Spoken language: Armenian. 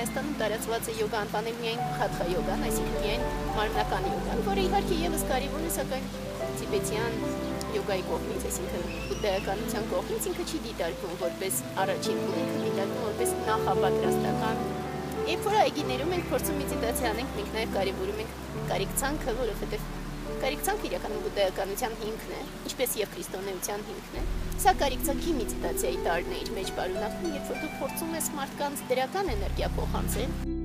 Հայաստանում տարածված է յոգա անվանել միայն խաթխա յոգան, այսինքն միայն մարմնական յոգան, որը իհարկե եւս կարևոր է, սակայն տիբետյան յոգայի կողմից, այսինքն բուդդայականության կողմից ինքը չի դիտարկվում որպես առաջին փուլ, ինքը դիտարկվում որպես նախապատրաստական Երբ որ այգիներում ենք փորձում մեդիտացիա անենք, մենք նաև կարևորում ենք կարիքցանքը, որովհետև կարիքցանքը իրականում բուդդայականության հիմքն է, ինչպես եւ քրիստոնեության հիմքն է։ Սա կարիքցանքի մեդիտացիայի տարրն է իր մեջ բարունակվում, երբ որ դու փորձում ես մարդկանց դրական էներգիա փոխանցել,